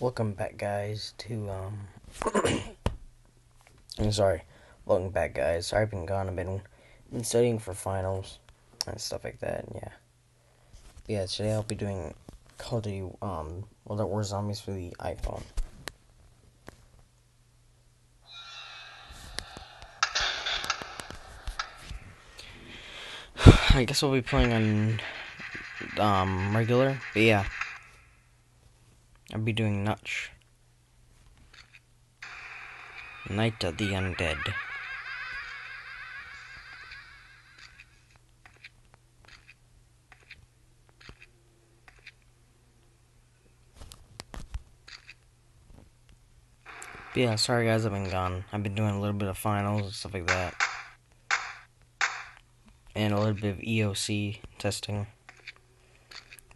Welcome back, guys, to, um, I'm sorry, welcome back, guys. Sorry I've been gone, I've been, been studying for finals and stuff like that, yeah. Yeah, today I'll be doing Call of Duty, um, World at War Zombies for the iPhone. I guess we'll be playing on, um, regular, but yeah. I'll be doing Nacht. Night of the Undead. But yeah, sorry guys, I've been gone. I've been doing a little bit of finals and stuff like that. And a little bit of EOC testing.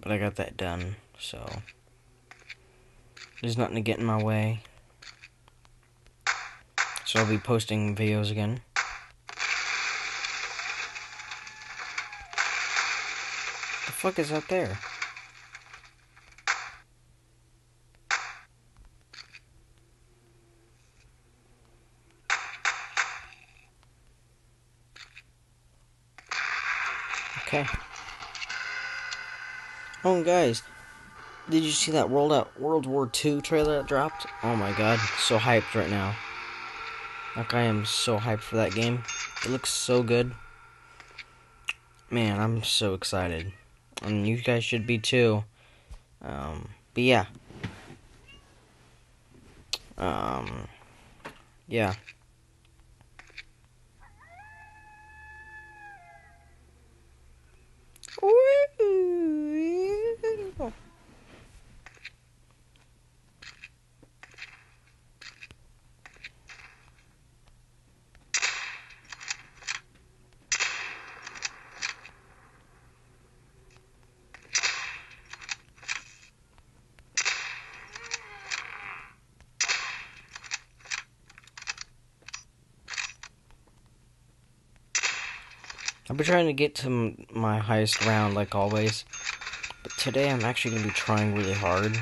But I got that done, so there's nothing to get in my way. So I'll be posting videos again. The fuck is that there? Okay. Oh, guys, did you see that World Out World War II trailer that dropped? Oh my god, so hyped right now. Like I am so hyped for that game. It looks so good. Man, I'm so excited. And you guys should be too. Um, but yeah. Um, yeah. I've been trying to get to my highest round like always, but today I'm actually going to be trying really hard.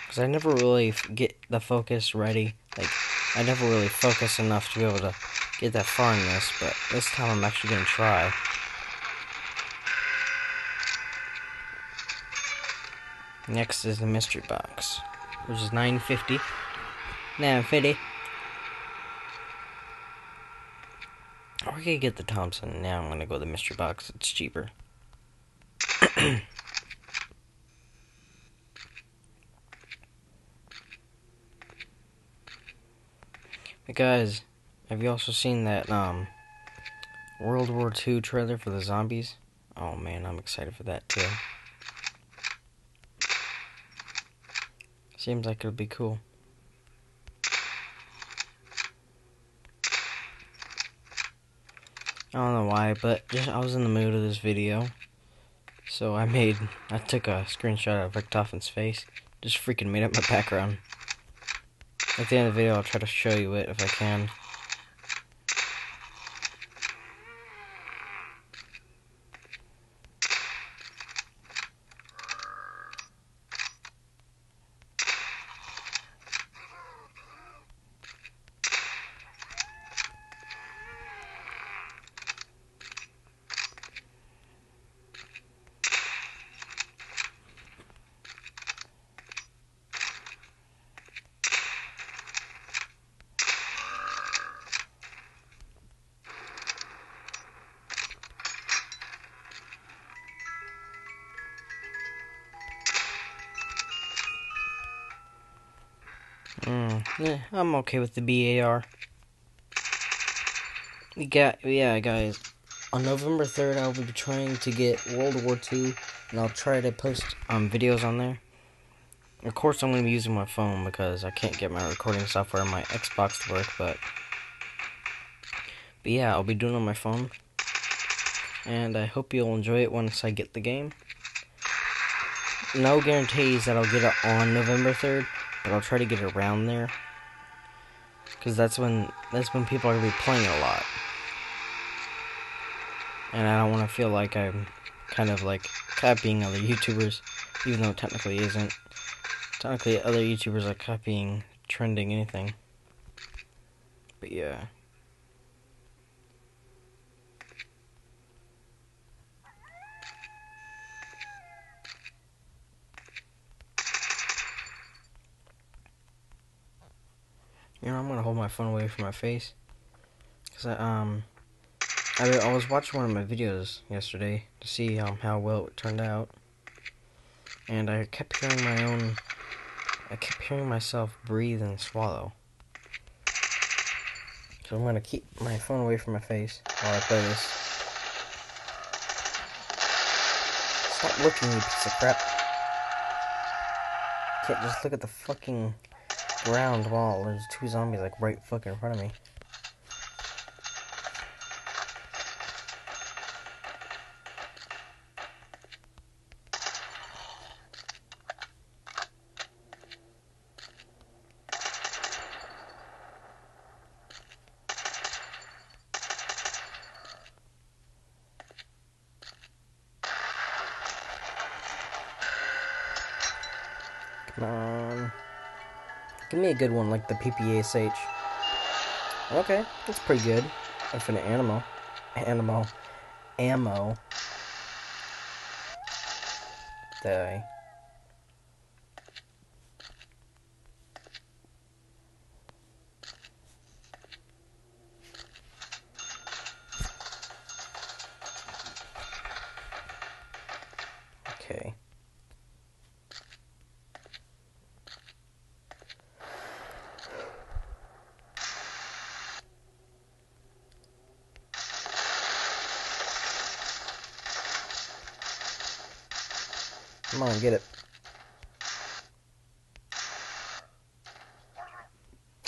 Because I never really get the focus ready. Like, I never really focus enough to be able to get that far in this, but this time I'm actually going to try. Next is the mystery box, which is 950. 950. Or we could get the Thompson. Now I'm gonna go the mystery box. It's cheaper. but guys, have you also seen that um World War II trailer for the zombies? Oh man, I'm excited for that too. Seems like it'll be cool. I don't know why, but just I was in the mood of this video. So I made, I took a screenshot of Richthofen's face. Just freaking made up my background. At the end of the video, I'll try to show you it if I can. Yeah, I'm okay with the BAR. We got, yeah, guys. On November 3rd, I'll be trying to get World War II, and I'll try to post um, videos on there. Of course, I'm going to be using my phone because I can't get my recording software on my Xbox to work, but... But yeah, I'll be doing it on my phone. And I hope you'll enjoy it once I get the game. No guarantees that I'll get it on November 3rd, but I'll try to get around there. Because that's when, that's when people are to be playing a lot. And I don't want to feel like I'm kind of like copying other YouTubers, even though technically isn't. Technically, other YouTubers are copying trending anything. But yeah. You know, I'm gonna hold my phone away from my face. Cause I, um, I, I was watching one of my videos yesterday to see um, how well it turned out. And I kept hearing my own, I kept hearing myself breathe and swallow. So I'm gonna keep my phone away from my face while I play this. Stop looking, you piece of crap. Can't just look at the fucking ground wall. There's two zombies like right fucking in front of me. Good one like the PPSH. Okay, that's pretty good. Infinite animal. Animal. Ammo. Die. Okay. Come on, get it.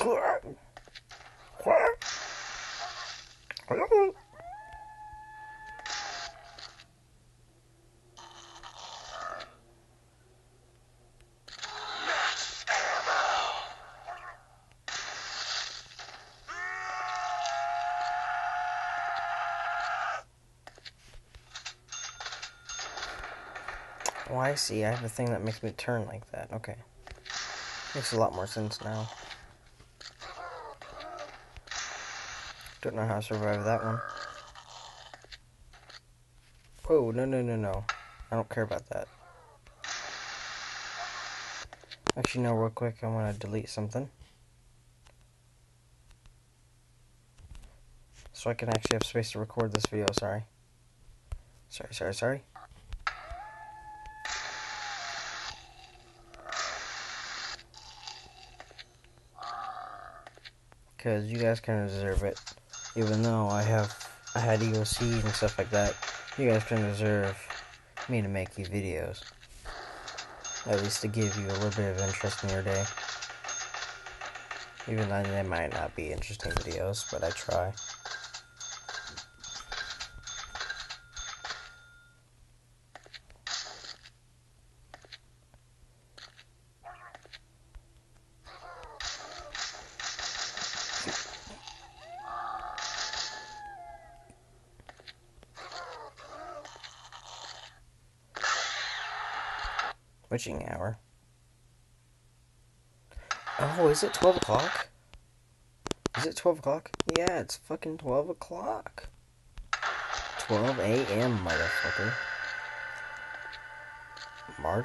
Oh, I see. I have a thing that makes me turn like that. Okay. Makes a lot more sense now. Don't know how to survive that one. Oh, no, no, no, no. I don't care about that. Actually, no, real quick, I want to delete something. So I can actually have space to record this video, sorry. Sorry, sorry, sorry. Because you guys kind of deserve it. Even though I have I had EOCs and stuff like that, you guys kind of deserve me to make you videos. At least to give you a little bit of interest in your day. Even though they might not be interesting videos, but I try. Witching hour. Oh, is it 12 o'clock? Is it 12 o'clock? Yeah, it's fucking 12 o'clock. 12 a.m., motherfucker. March?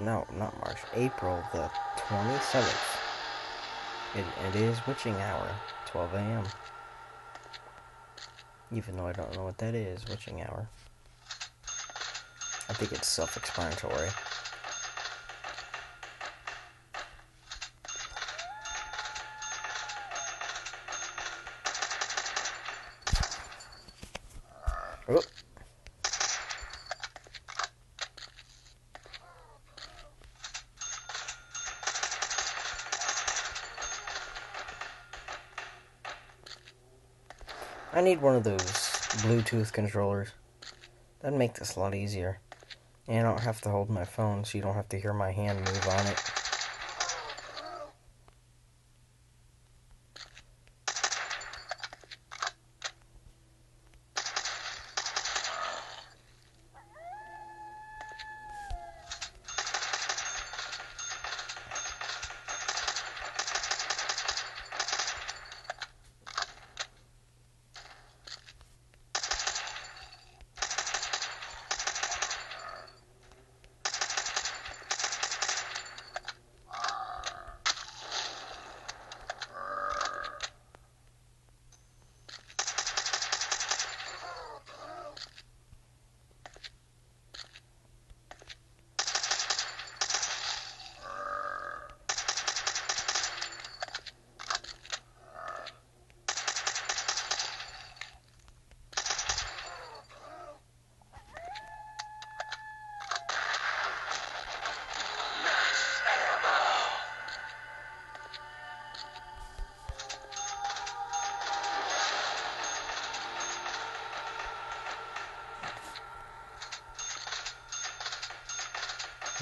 No, not March. April the 27th. It, it is witching hour. 12 a.m. Even though I don't know what that is, witching hour. I think it's self-explanatory. Oh. One of those Bluetooth controllers. That'd make this a lot easier. And I don't have to hold my phone, so you don't have to hear my hand move on it.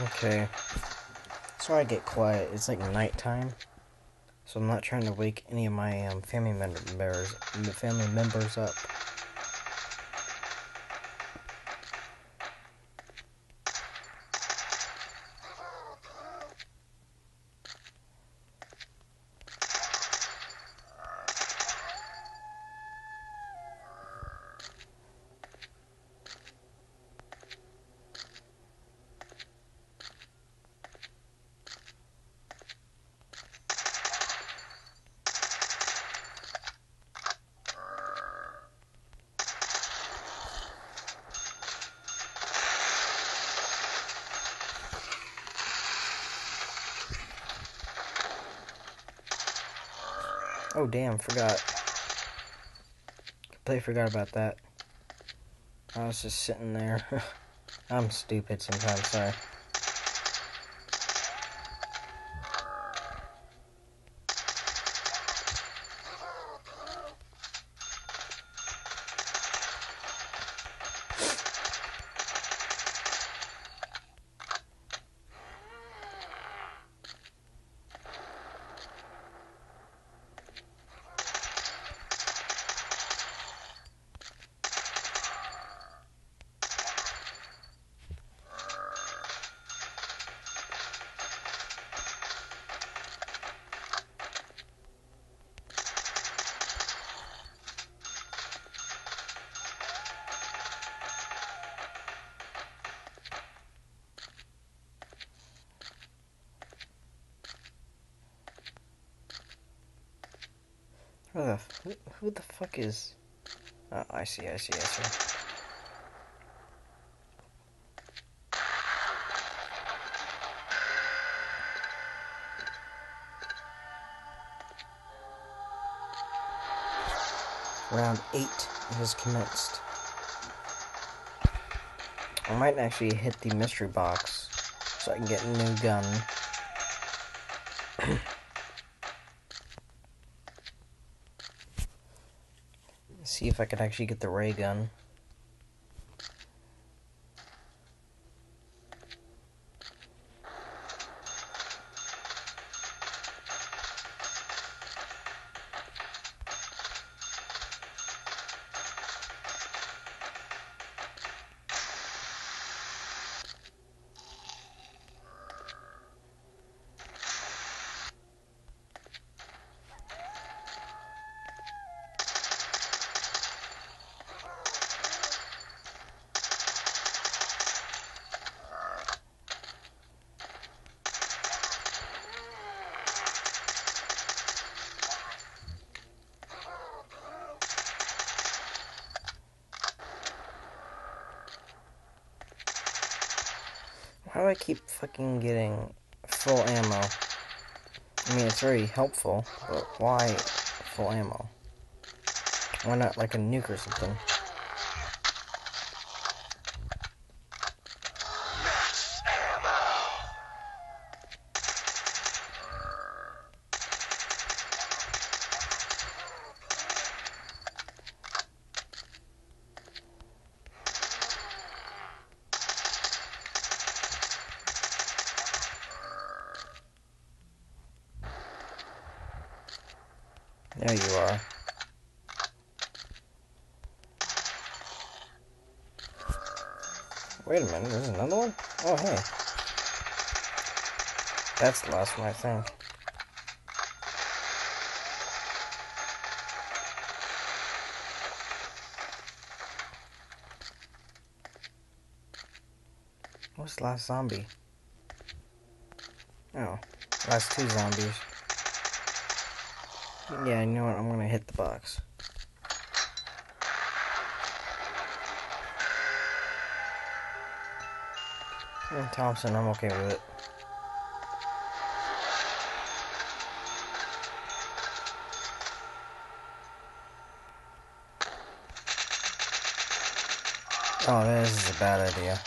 Okay. So I get quiet. It's like nighttime. So I'm not trying to wake any of my um, family members family members up. Oh damn, forgot. Completely forgot about that. I was just sitting there. I'm stupid sometimes, sorry. The, who, who the fuck is... Oh, I see, I see, I see. Round 8 has commenced. I might actually hit the mystery box so I can get a new gun. See if I could actually get the ray gun. How do I keep fucking getting full ammo? I mean, it's very helpful, but why full ammo? Why not like a nuke or something? There you are. Wait a minute, there's another one? Oh, hey. That's the last one, I think. What's the last zombie? Oh, last two zombies. Yeah, you know what? I'm gonna hit the box. And Thompson, I'm okay with it. Oh, this is a bad idea.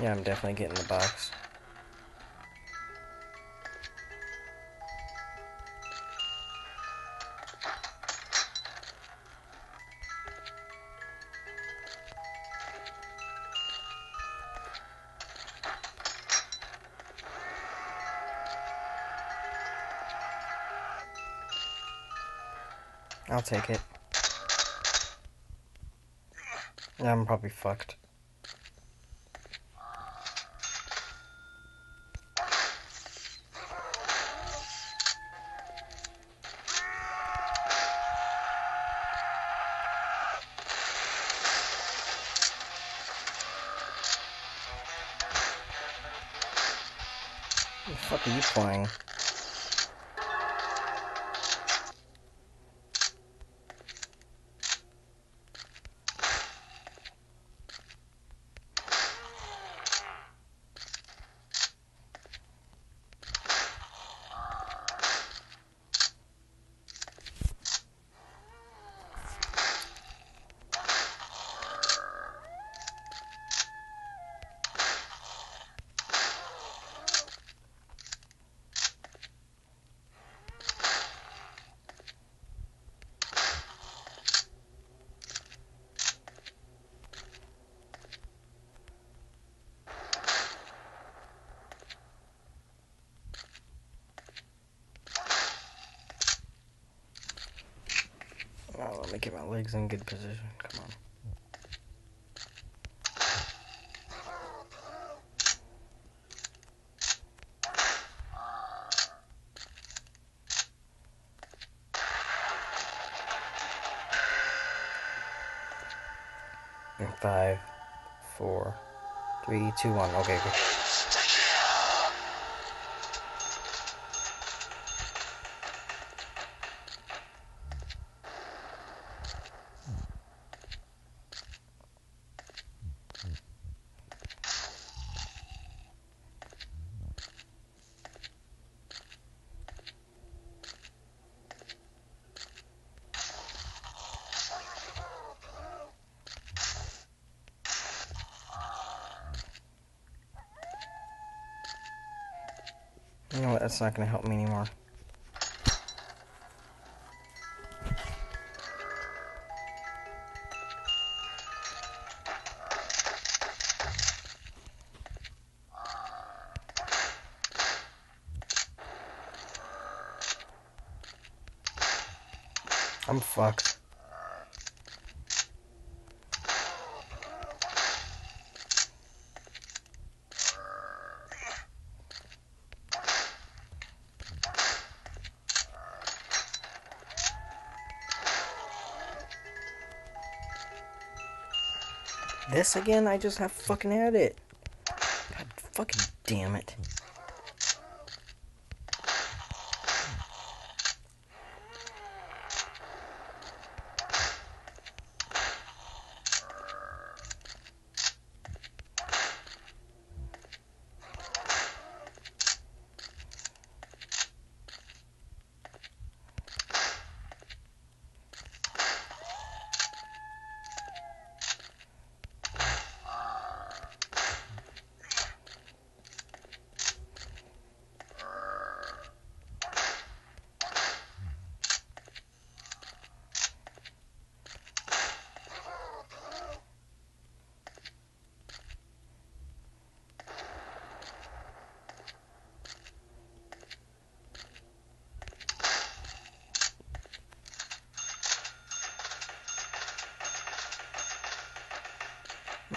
Yeah, I'm definitely getting the box. I'll take it. Yeah, I'm probably fucked. Let me get my legs in good position. Come on. Five, four, three, two, one. Okay, good. You know what? That's not to help me anymore. I'm fucked. This again? I just have fucking had it. God fucking damn it.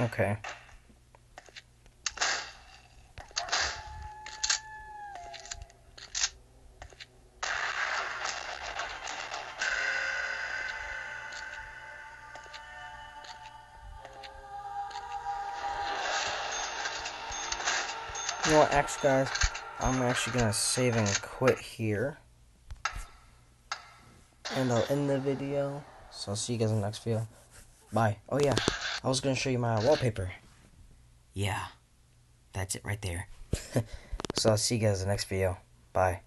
Okay. You know what, actually, guys, I'm actually gonna save and quit here. And I'll end the video. So I'll see you guys in the next video. Bye. Oh, yeah. I was going to show you my wallpaper. Yeah. That's it right there. so I'll see you guys in the next video. Bye.